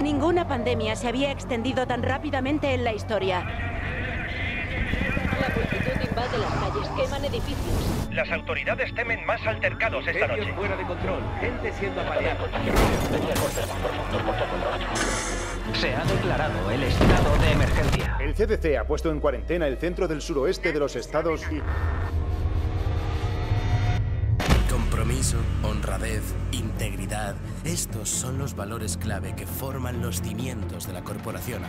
Ninguna pandemia se había extendido tan rápidamente en la historia. La multitud invade las calles, queman edificios. Las autoridades temen más altercados esta Medios noche. fuera de control. Gente siendo apaleada. Se ha declarado el estado de emergencia. El CDC ha puesto en cuarentena el centro del suroeste de los estados y... Compromiso, honradez, integridad. Estos son los valores clave que forman los cimientos de la corporación.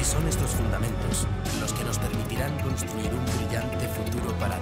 Y son estos fundamentos los que nos permitirán construir un brillante futuro para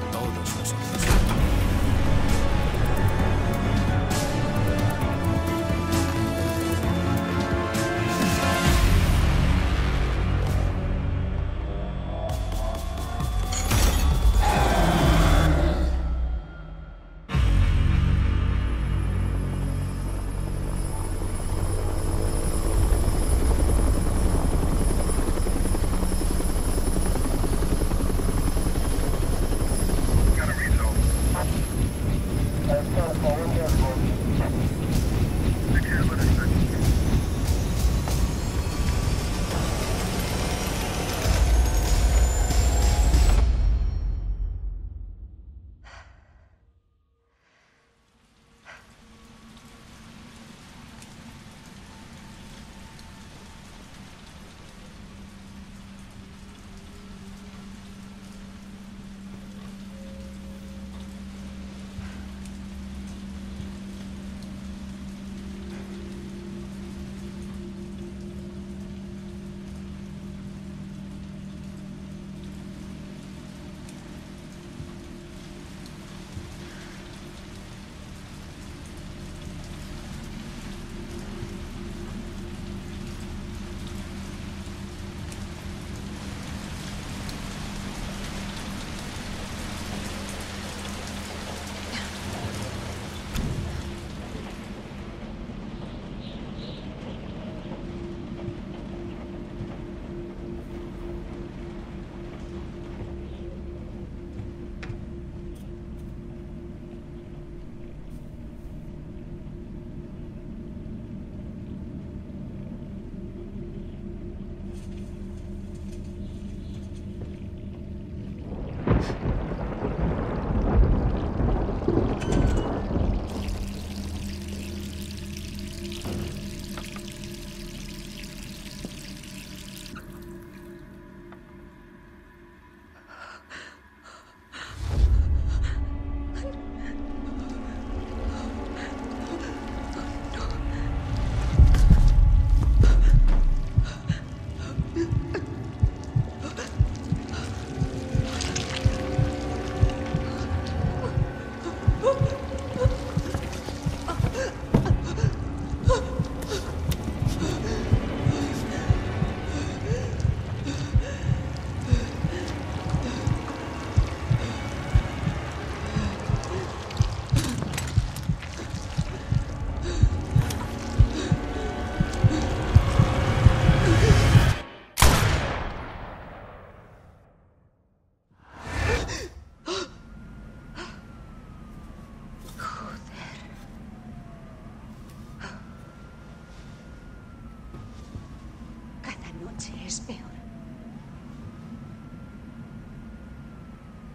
es peor.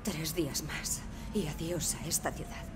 Tres días más y adiós a esta ciudad.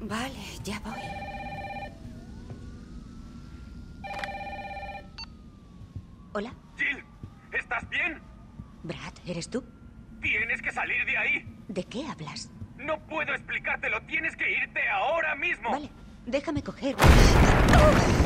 Vale, ya voy. Hola, Jill, ¿estás bien? Brad, ¿eres tú? Tienes que salir de ahí. ¿De qué hablas? No puedo explicártelo. Tienes que irte ahora mismo. Vale, déjame coger. ¿Qué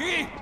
Aqui!